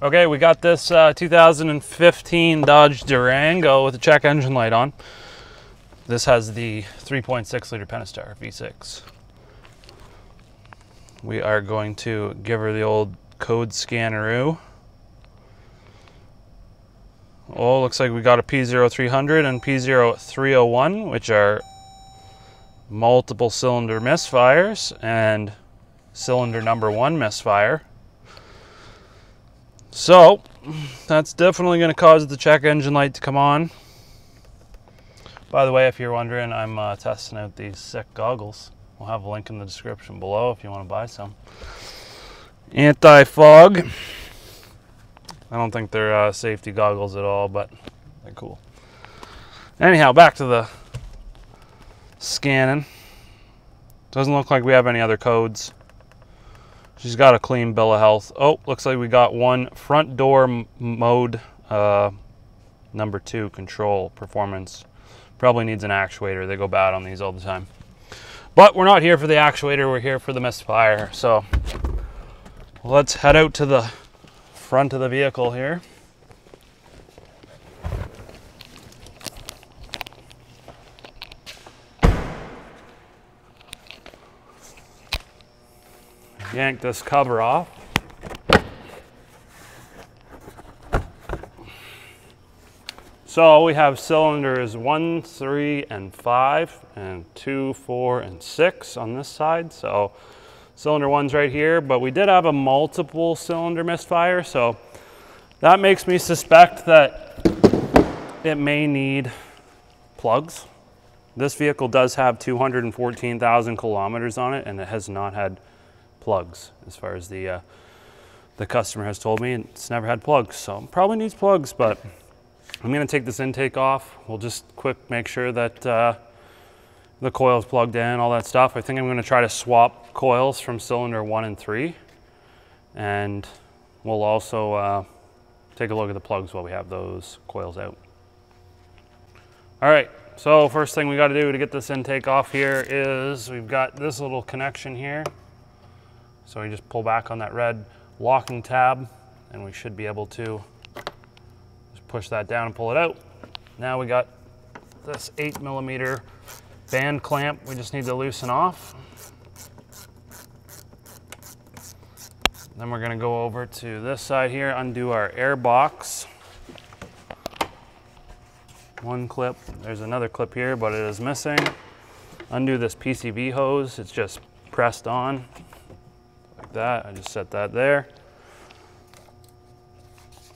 Okay, we got this uh, 2015 Dodge Durango with a check engine light on. This has the 3.6 liter Pentastar V6. We are going to give her the old code scanneroo. Oh, looks like we got a P0300 and P0301, which are multiple cylinder misfires and cylinder number one misfire. So that's definitely going to cause the check engine light to come on. By the way, if you're wondering, I'm uh, testing out these sick goggles. We'll have a link in the description below if you want to buy some. Anti-fog. I don't think they're uh, safety goggles at all, but they're cool. Anyhow, back to the scanning. Doesn't look like we have any other codes. She's got a clean bill of health. Oh, looks like we got one front door mode uh, number two control performance. Probably needs an actuator. They go bad on these all the time. But we're not here for the actuator. We're here for the misfire. So let's head out to the front of the vehicle here. Yank this cover off. So we have cylinders one, three, and five, and two, four, and six on this side. So cylinder one's right here, but we did have a multiple cylinder misfire. So that makes me suspect that it may need plugs. This vehicle does have 214,000 kilometers on it and it has not had plugs as far as the uh, the customer has told me it's never had plugs so probably needs plugs but I'm gonna take this intake off. We'll just quick make sure that uh, the coil is plugged in all that stuff. I think I'm gonna try to swap coils from cylinder one and three and we'll also uh, take a look at the plugs while we have those coils out. All right so first thing we got to do to get this intake off here is we've got this little connection here so we just pull back on that red locking tab and we should be able to just push that down and pull it out. Now we got this eight millimeter band clamp we just need to loosen off. Then we're gonna go over to this side here, undo our air box. One clip, there's another clip here, but it is missing. Undo this PCV hose, it's just pressed on that. I just set that there.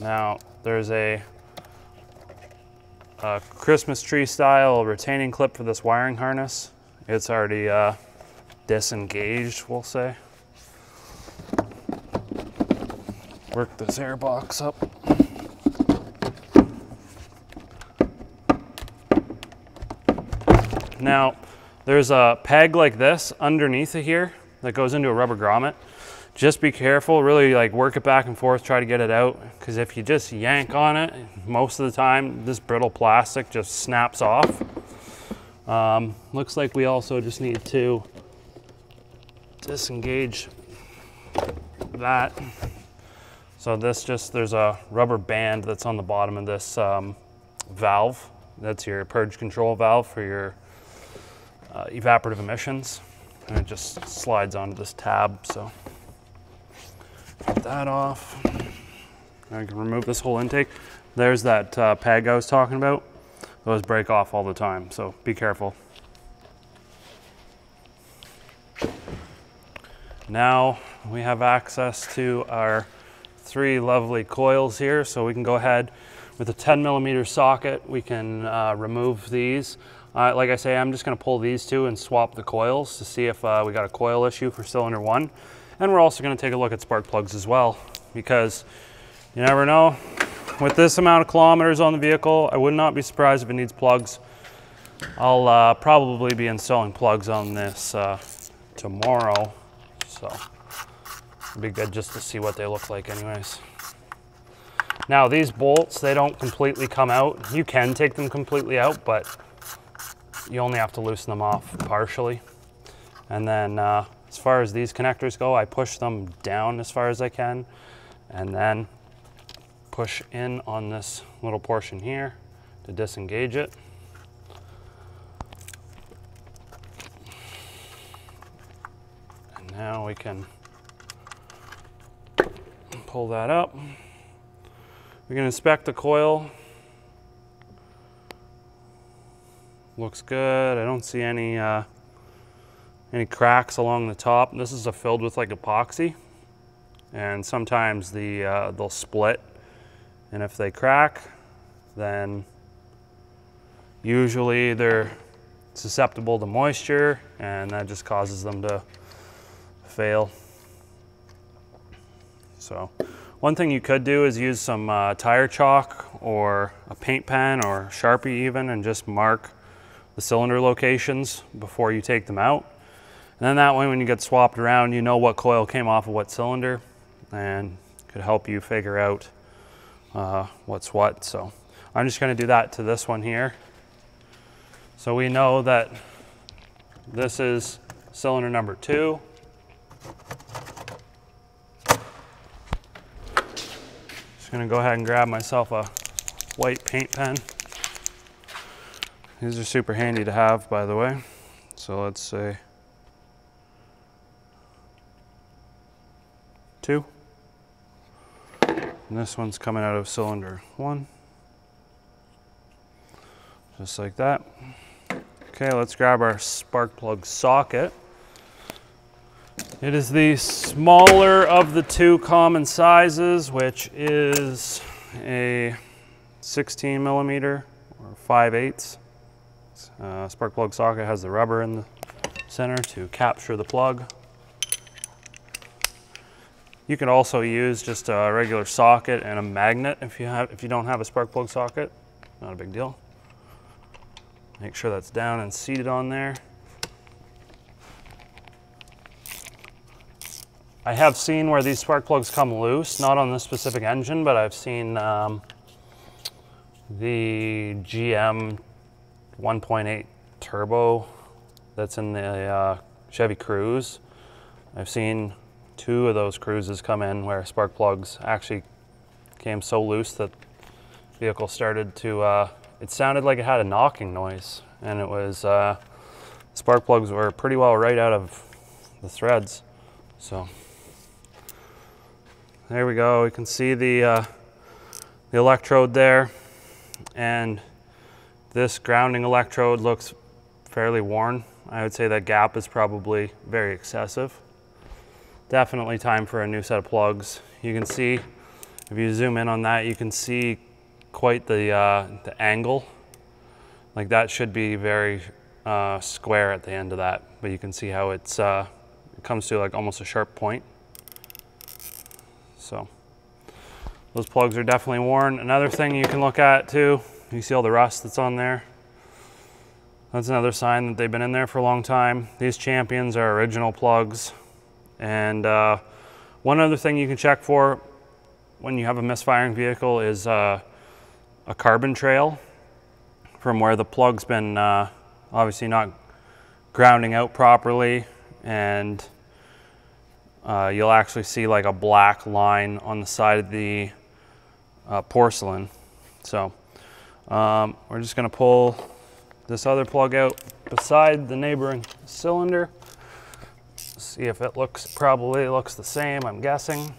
Now there's a, a, Christmas tree style retaining clip for this wiring harness. It's already uh, disengaged, we'll say. Work this air box up. Now, there's a peg like this underneath it here that goes into a rubber grommet just be careful, really like work it back and forth, try to get it out. Because if you just yank on it, most of the time, this brittle plastic just snaps off. Um, looks like we also just need to disengage that. So this just, there's a rubber band that's on the bottom of this um, valve. That's your purge control valve for your uh, evaporative emissions. And it just slides onto this tab, so. Get that off. I can remove this whole intake. There's that uh, peg I was talking about. Those break off all the time, so be careful. Now we have access to our three lovely coils here, so we can go ahead with a 10 millimeter socket. We can uh, remove these. Uh, like I say, I'm just gonna pull these two and swap the coils to see if uh, we got a coil issue for cylinder one. And we're also gonna take a look at spark plugs as well because you never know. With this amount of kilometers on the vehicle, I would not be surprised if it needs plugs. I'll uh, probably be installing plugs on this uh, tomorrow. So it'd be good just to see what they look like anyways. Now these bolts, they don't completely come out. You can take them completely out, but you only have to loosen them off partially. And then uh, as far as these connectors go, I push them down as far as I can and then push in on this little portion here to disengage it. And now we can pull that up. We can inspect the coil. Looks good. I don't see any uh, any cracks along the top. This is filled with like epoxy and sometimes the uh, they'll split and if they crack then usually they're susceptible to moisture and that just causes them to fail. So one thing you could do is use some uh, tire chalk or a paint pen or Sharpie even and just mark the cylinder locations before you take them out. And then that way when you get swapped around, you know what coil came off of what cylinder and could help you figure out uh, what's what. So I'm just gonna do that to this one here. So we know that this is cylinder number two. Just gonna go ahead and grab myself a white paint pen. These are super handy to have, by the way. So let's say two. And this one's coming out of cylinder one. Just like that. Okay, let's grab our spark plug socket. It is the smaller of the two common sizes, which is a 16 millimeter or 5 eighths. Uh, spark plug socket has the rubber in the center to capture the plug. You can also use just a regular socket and a magnet if you have if you don't have a spark plug socket. Not a big deal. Make sure that's down and seated on there. I have seen where these spark plugs come loose, not on this specific engine, but I've seen um, the GM 1.8 turbo that's in the uh, Chevy Cruze. I've seen two of those Cruzes come in where spark plugs actually came so loose that vehicle started to, uh, it sounded like it had a knocking noise and it was, uh, spark plugs were pretty well right out of the threads. So there we go. We can see the, uh, the electrode there and this grounding electrode looks fairly worn. I would say that gap is probably very excessive definitely time for a new set of plugs. You can see, if you zoom in on that, you can see quite the, uh, the angle. Like that should be very uh, square at the end of that, but you can see how it's, uh, it comes to like almost a sharp point. So those plugs are definitely worn. Another thing you can look at too, you see all the rust that's on there. That's another sign that they've been in there for a long time. These champions are original plugs. And uh, one other thing you can check for when you have a misfiring vehicle is uh, a carbon trail from where the plug's been uh, obviously not grounding out properly and uh, you'll actually see like a black line on the side of the uh, porcelain. So um, we're just gonna pull this other plug out beside the neighboring cylinder. See if it looks, probably looks the same, I'm guessing.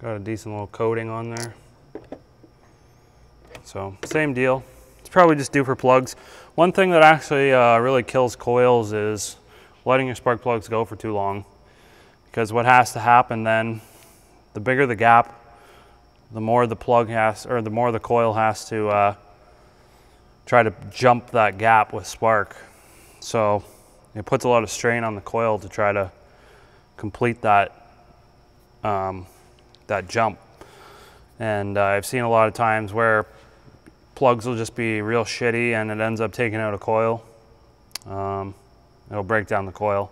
Got a decent little coating on there. So same deal. It's probably just due for plugs. One thing that actually uh, really kills coils is letting your spark plugs go for too long. Because what has to happen then, the bigger the gap, the more the plug has, or the more the coil has to uh, try to jump that gap with spark. So it puts a lot of strain on the coil to try to complete that um, that jump. And uh, I've seen a lot of times where plugs will just be real shitty and it ends up taking out a coil. Um, it'll break down the coil.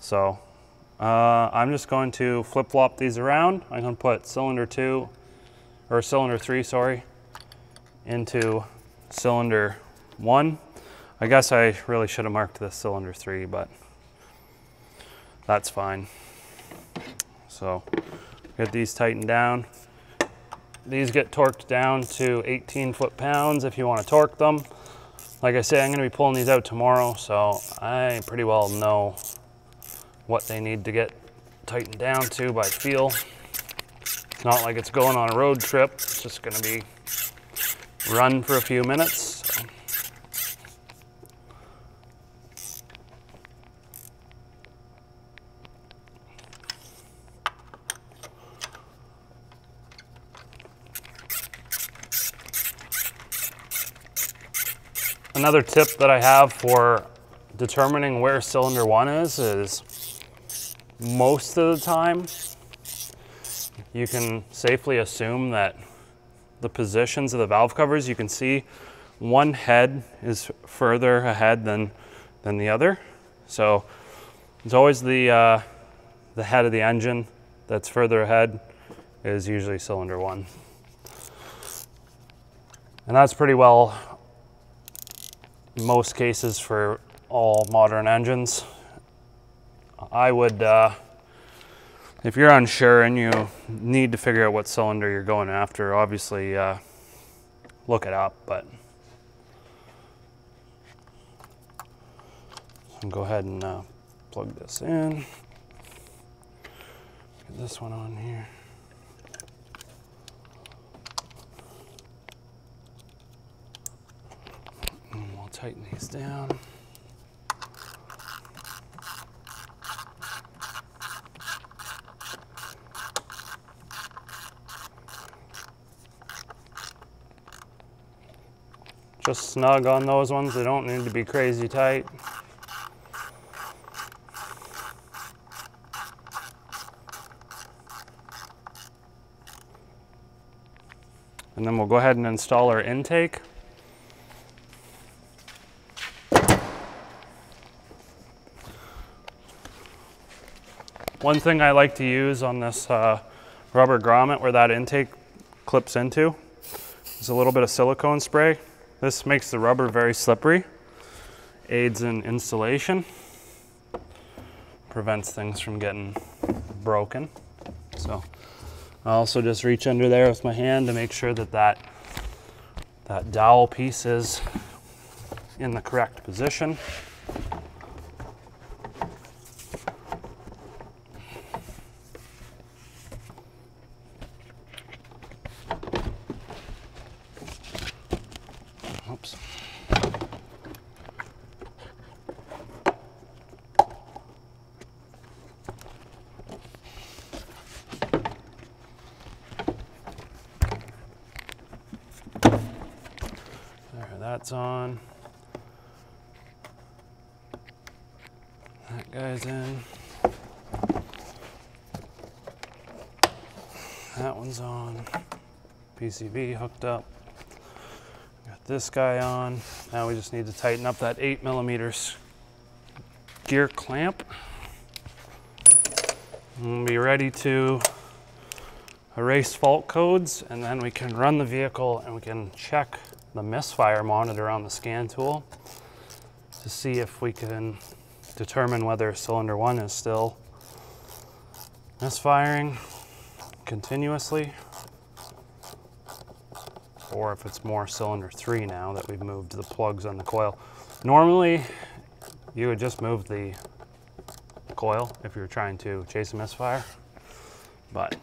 So uh, I'm just going to flip flop these around. I'm going to put cylinder two, or cylinder three, sorry, into cylinder one. I guess I really should have marked this cylinder three, but that's fine. So get these tightened down. These get torqued down to 18 foot pounds if you want to torque them. Like I say, I'm going to be pulling these out tomorrow, so I pretty well know what they need to get tightened down to by feel. It's not like it's going on a road trip. It's just going to be run for a few minutes. So. Another tip that I have for determining where cylinder one is is most of the time you can safely assume that the positions of the valve covers you can see one head is further ahead than than the other. So it's always the uh, the head of the engine that's further ahead is usually cylinder one. And that's pretty well most cases for all modern engines. I would, uh, if you're unsure and you need to figure out what cylinder you're going after, obviously uh, look it up, but go ahead and uh, plug this in. Get this one on here. Tighten these down. Just snug on those ones, they don't need to be crazy tight. And then we'll go ahead and install our intake. One thing I like to use on this uh, rubber grommet where that intake clips into is a little bit of silicone spray. This makes the rubber very slippery, aids in installation, prevents things from getting broken. So I also just reach under there with my hand to make sure that that, that dowel piece is in the correct position. That's on. That guy's in. That one's on. PCV hooked up. Got this guy on. Now we just need to tighten up that eight millimeters gear clamp. And be ready to erase fault codes and then we can run the vehicle and we can check the misfire monitor on the scan tool to see if we can determine whether cylinder one is still misfiring continuously or if it's more cylinder three now that we've moved the plugs on the coil. Normally, you would just move the coil if you're trying to chase a misfire, but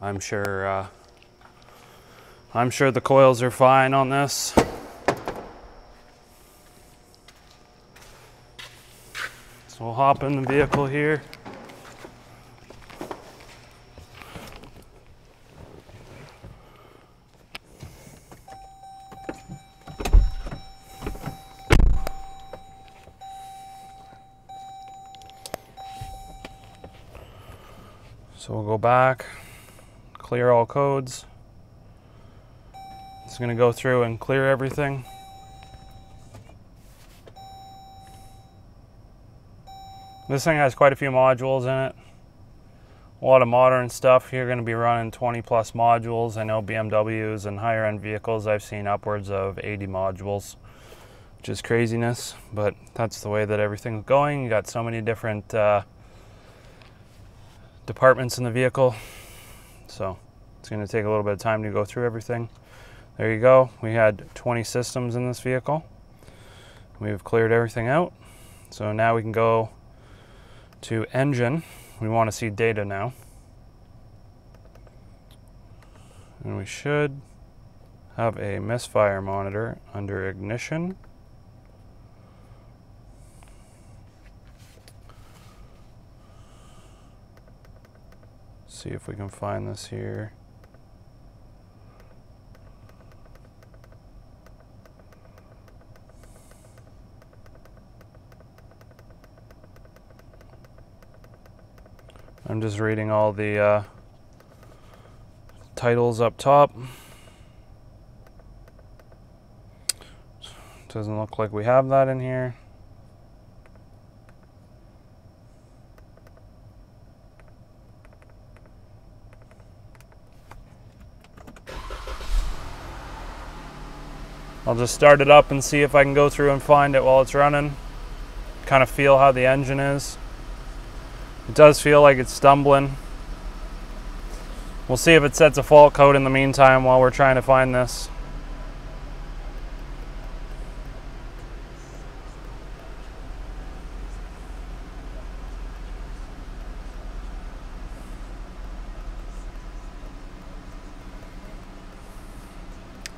I'm sure uh, I'm sure the coils are fine on this. So we'll hop in the vehicle here. So we'll go back, clear all codes. Gonna go through and clear everything. This thing has quite a few modules in it. A lot of modern stuff. You're gonna be running 20 plus modules. I know BMWs and higher end vehicles, I've seen upwards of 80 modules, which is craziness, but that's the way that everything's going. You got so many different uh, departments in the vehicle. So it's gonna take a little bit of time to go through everything. There you go. We had 20 systems in this vehicle. We've cleared everything out. So now we can go to engine. We want to see data now. And we should have a misfire monitor under ignition. See if we can find this here. I'm just reading all the uh, titles up top. Doesn't look like we have that in here. I'll just start it up and see if I can go through and find it while it's running. Kind of feel how the engine is. It does feel like it's stumbling. We'll see if it sets a fault code in the meantime while we're trying to find this.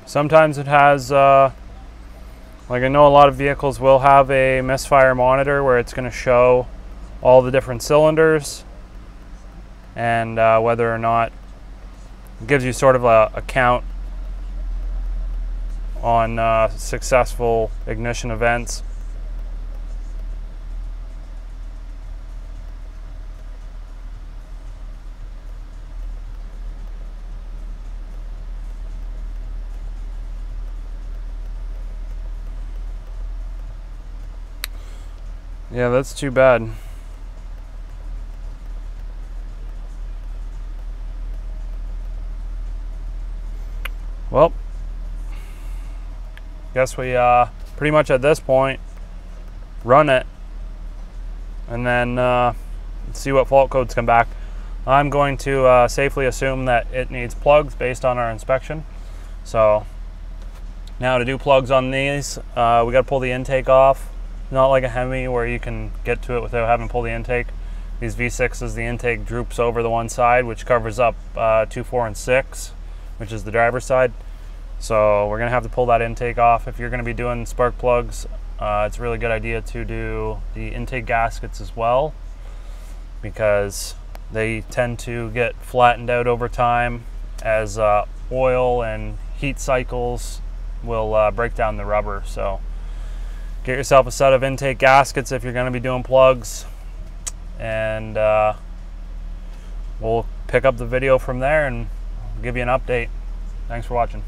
Sometimes it has, uh, like I know a lot of vehicles will have a misfire monitor where it's going to show all the different cylinders and uh, whether or not it gives you sort of a, a count on uh, successful ignition events. Yeah, that's too bad. Well, guess we uh, pretty much at this point run it and then uh, see what fault codes come back. I'm going to uh, safely assume that it needs plugs based on our inspection. So now to do plugs on these, uh, we got to pull the intake off. Not like a Hemi where you can get to it without having to pull the intake. These V6s, the intake droops over the one side, which covers up uh, 2, 4, and 6 which is the driver's side. So we're gonna have to pull that intake off. If you're gonna be doing spark plugs, uh, it's a really good idea to do the intake gaskets as well because they tend to get flattened out over time as uh, oil and heat cycles will uh, break down the rubber. So get yourself a set of intake gaskets if you're to be doing plugs and uh, we'll pick up the video from there and give you an update. Thanks for watching.